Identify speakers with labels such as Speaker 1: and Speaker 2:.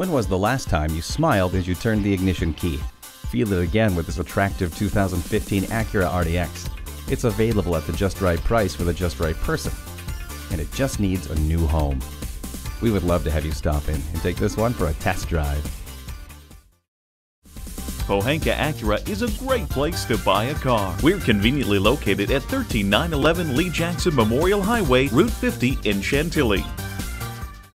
Speaker 1: When was the last time you smiled as you turned the ignition key? Feel it again with this attractive 2015 Acura RDX. It's available at the just right price for the just right person. And it just needs a new home. We would love to have you stop in and take this one for a test drive.
Speaker 2: Pohanka Acura is a great place to buy a car. We're conveniently located at 13911 Lee Jackson Memorial Highway, Route 50 in Chantilly.